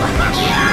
Yeah!